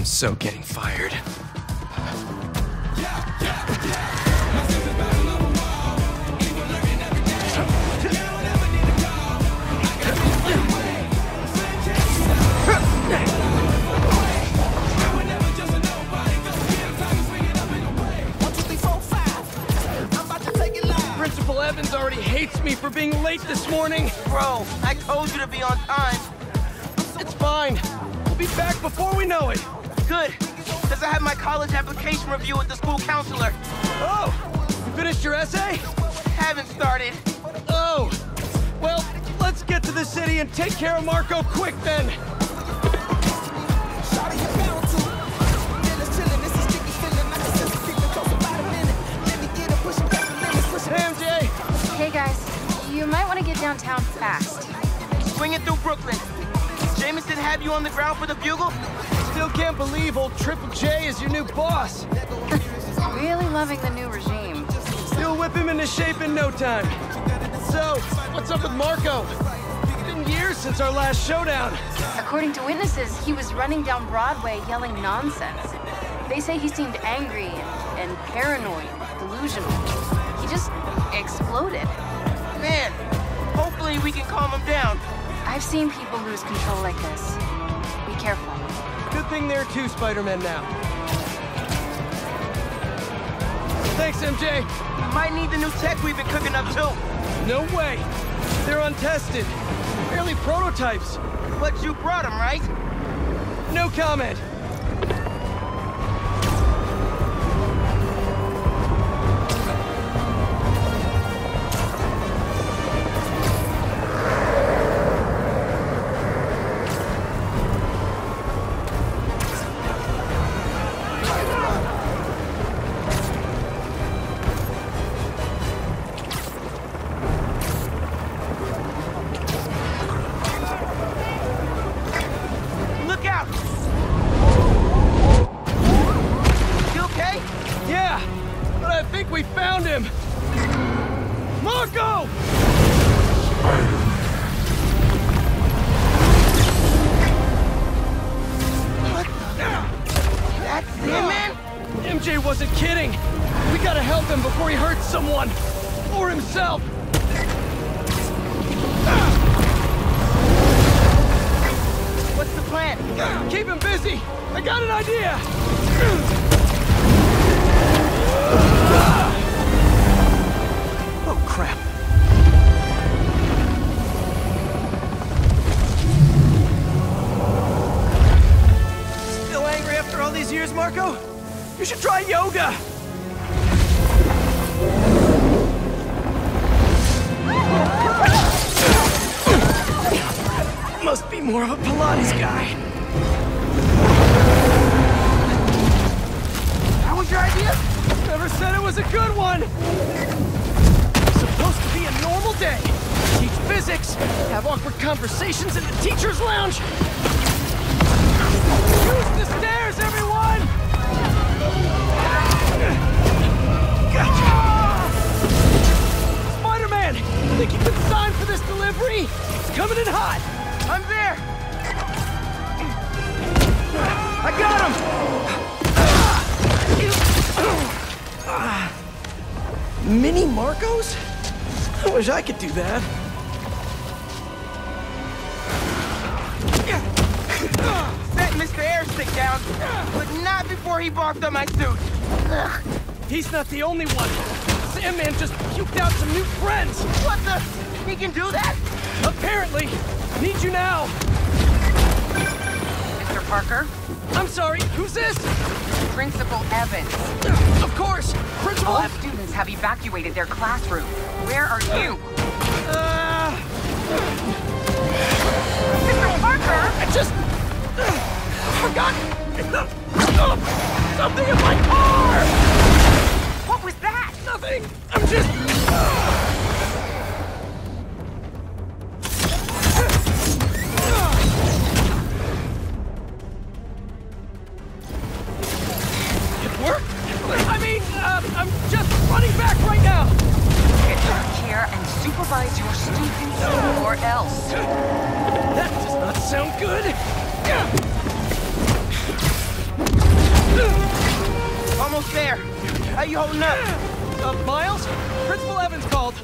I'm so getting fired. Principal Evans already hates me for being late this morning. Bro, I told you to be on time. It's fine. We'll be back before we know it. Good, because I have my college application review with the school counselor. Oh, you finished your essay? Haven't started. Oh, well, let's get to the city and take care of Marko quick then. Hey, MJ. Hey guys, you might want to get downtown fast. Swing it through Brooklyn. Jameson have you on the ground for the bugle? Still can't believe old Triple J is your new boss. Really loving the new regime. You'll whip him into shape in no time. So, what's up with Marko? It's been years since our last showdown. According to witnesses, he was running down Broadway yelling nonsense. They say he seemed angry and, and paranoid, delusional. He just exploded. Man, hopefully we can calm him down. I've seen people lose control like this. Be careful. Thing there are two Spider-Men now. Thanks, MJ. Might need the new tech we've been cooking up too. No way. They're untested. Barely prototypes. But you brought them, right? No comment. Oh, crap. Still angry after all these years, Marko? You should try yoga. Must be more of a Pilates guy. In the teacher's lounge. Use the stairs, everyone! Gotcha! Spider-Man! Think you can sign for this delivery? It's coming in hot! I'm there! I got him! Ah. Mini Markos? I wish I could do that. He barked on my suit. Ugh. He's not the only one. Sandman just puked out some new friends. What the? He can do that? Apparently. Need you now. Mr. Parker, I'm sorry, who's this? Principal Evans. Of course, Principal. All students have evacuated their classroom. Where are you? Uh, Mr. Parker! I just forgot something in my car. What was that? Nothing. I'm just. Principal called.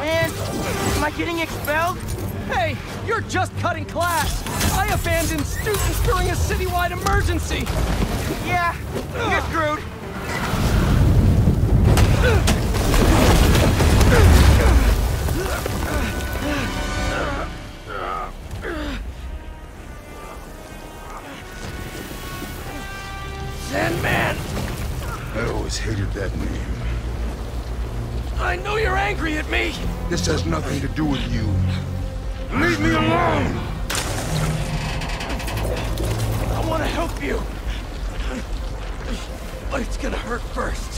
Man, am I getting expelled? Hey, you're just cutting class. I abandoned students during a citywide emergency. Yeah, you're screwed. Sandman, I always hated that name. I know you're angry at me. This has nothing to do with you. Leave me alone! I want to help you. But it's gonna hurt first.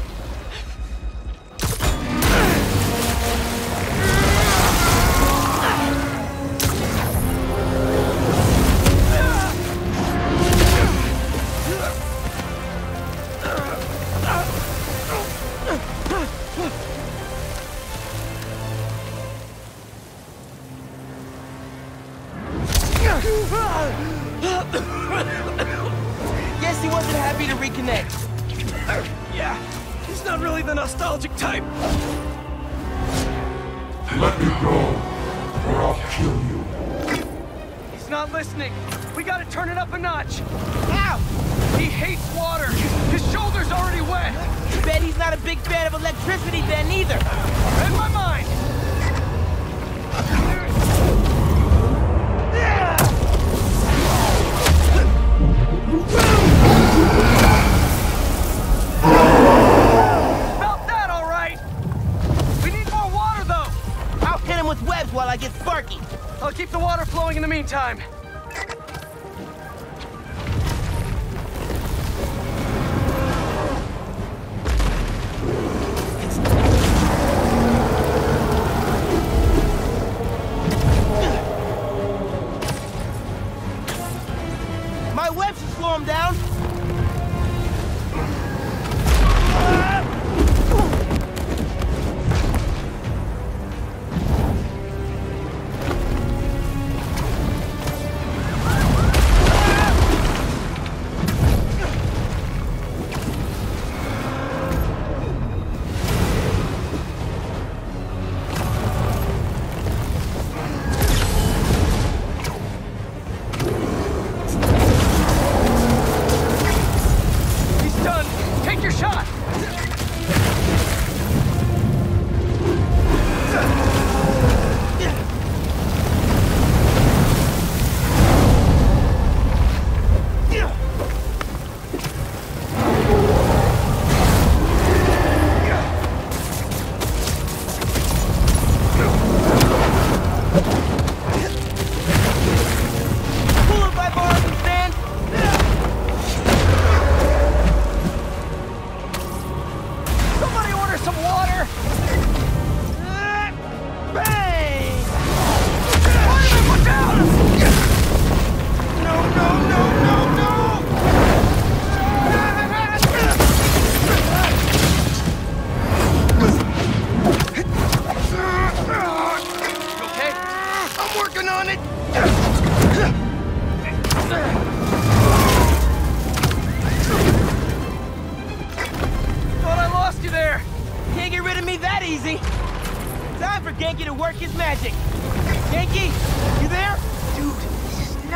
Flowing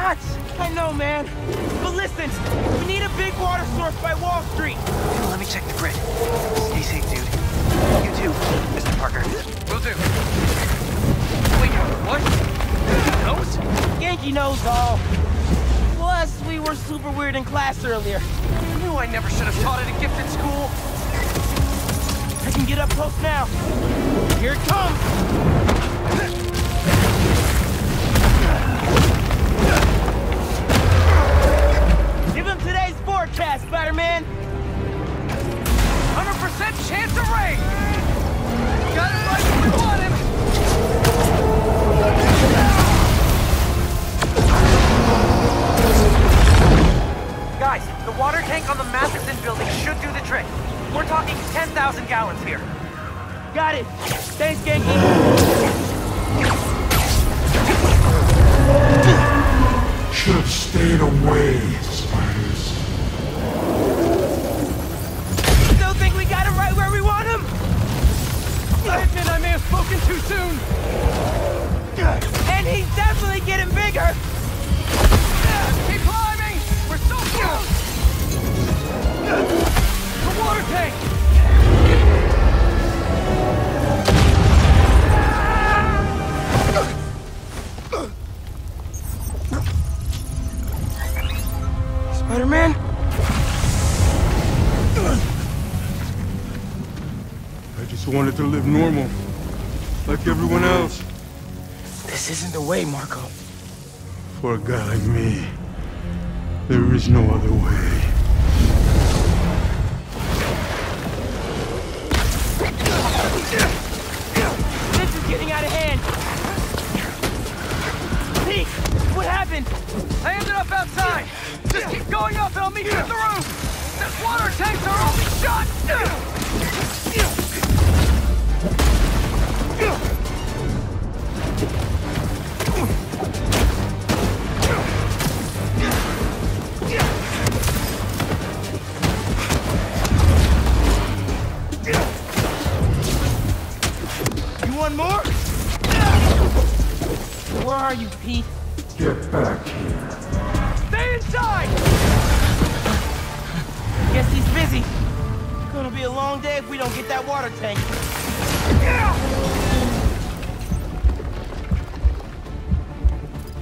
nuts. I know, man. But listen, we need a big water source by Wall Street. Let me check the grid. Stay safe, dude. You too, Mr. Parker. Will do. Wait, what? He knows? Ganke knows all. Plus, we were super weird in class earlier. I knew I never should have taught at a gifted school. I can get up close now. Here it comes. Today's forecast, Spider-Man. 100% chance of rain. Got it right where we want him. Guys, the water tank on the Matheson building should do the trick. We're talking 10,000 gallons here. Got it. Thanks, Ganke. Should have stayed away, spiders. Admit I may have spoken too soon. And he's definitely getting bigger. Keep climbing. We're so close. The water tank. Spider-Man? Just wanted to live normal, like everyone else. This isn't the way, Marko. For a guy like me, there is no other way. This is getting out of hand. Pete, what happened? I ended up outside. Just keep going up and I'll meet you at the roof. The water tanks are only shut. Are you, Pete? Get back here. Stay inside. Guess he's busy. Gonna be a long day if we don't get that water tank.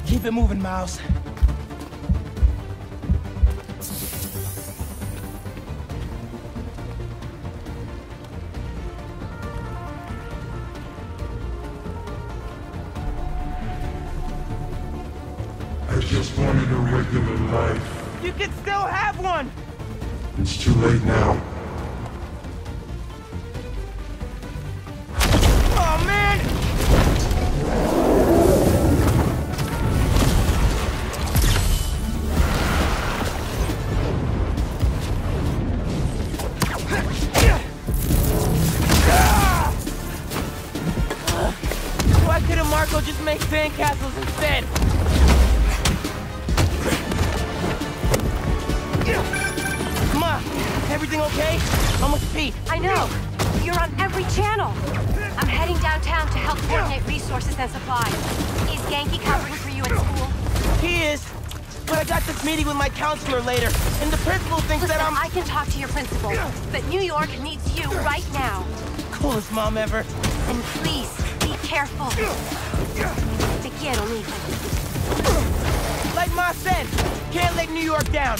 Keep it moving, Miles. Wanted a regular life. You can still have one! It's too late now. You right now. coolest mom ever. And please, be careful. Te quiero. Like Ma said, can't let New York down.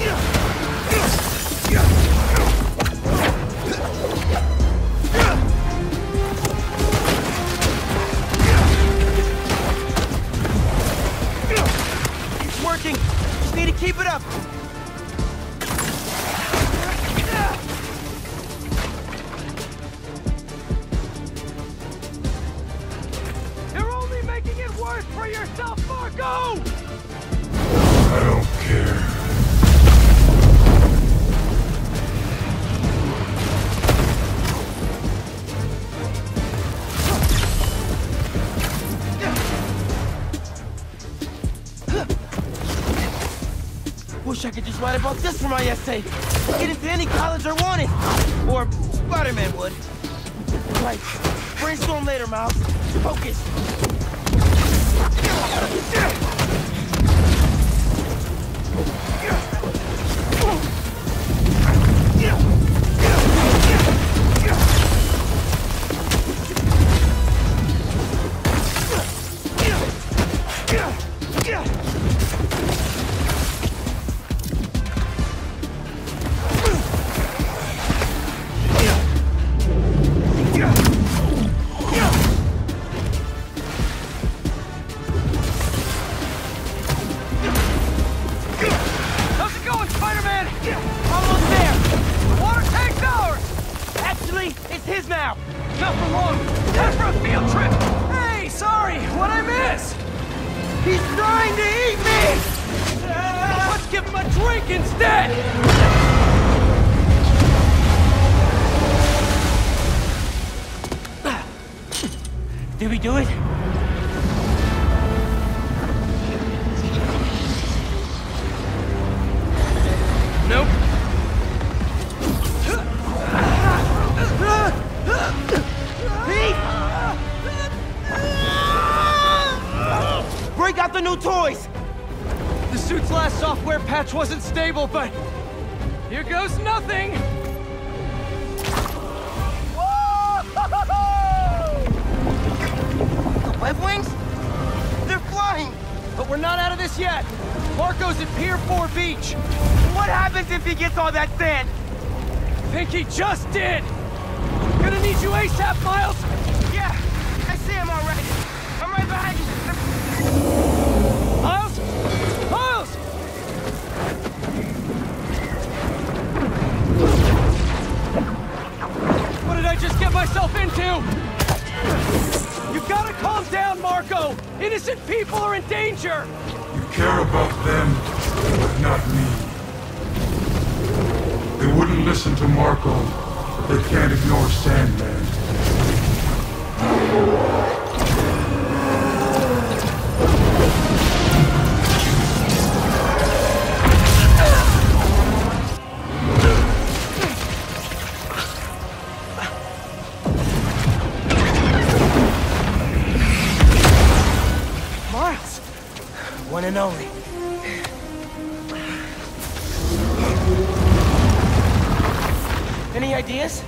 It's keep it up. I could just write about this for my essay. Get into any college I wanted. Or Spider-Man would. Right. Brainstorm later, Miles. Focus. The new toys! The suit's last software patch wasn't stable, but here goes nothing! The web wings? They're flying! But we're not out of this yet. Marko's at Pier 4 Beach. What happens if he gets all that sand? I Think he just did. Gonna need you ASAP, Miles. What did I just get myself into? You gotta calm down, Marko! Innocent people are in danger! You care about them, but not me. They wouldn't listen to Marko, they can't ignore Sandman. and only. Any ideas?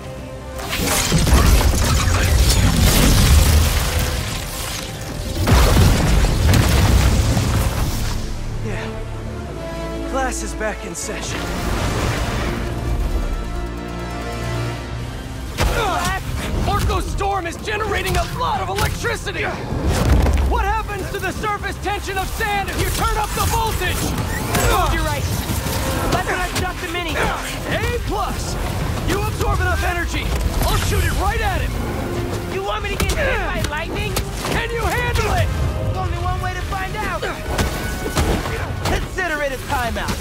Yeah. Class is back in session. Black! Orco Storm is generating a lot of electricity! Yeah happens to the surface tension of sand if you turn up the voltage? Oh, you're right. Let's not duck the mini. A plus! You absorb enough energy. I'll shoot it right at him. You want me to get hit by lightning? Can you handle it? There's only one way to find out. Consider it a timeout.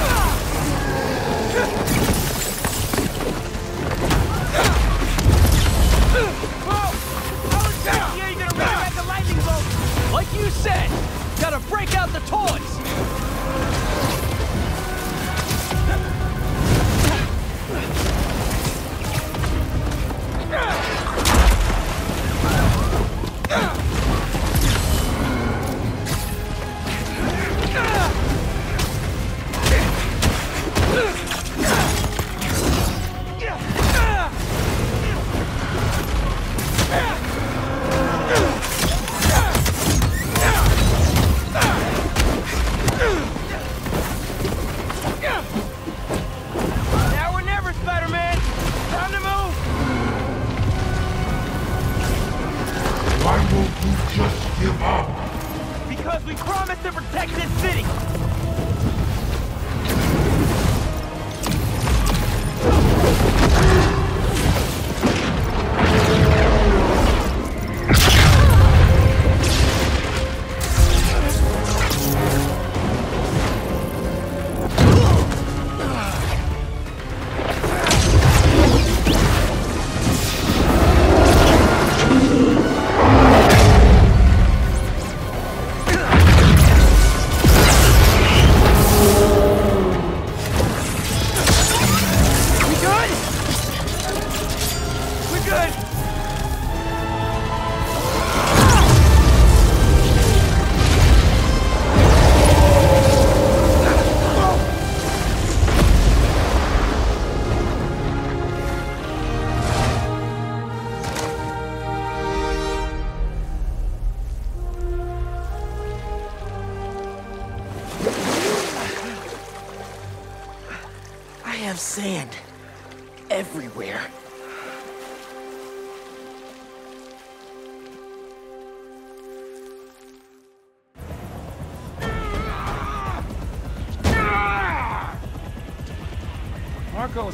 Ah! You just give up? Because we promised to protect this city!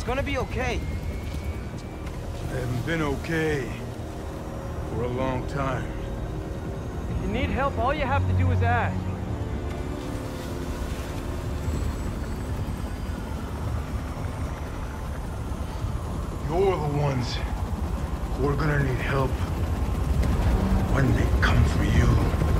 It's gonna be okay. I haven't been okay for a long time. If you need help, all you have to do is ask. You're the ones who are gonna need help when they come for you.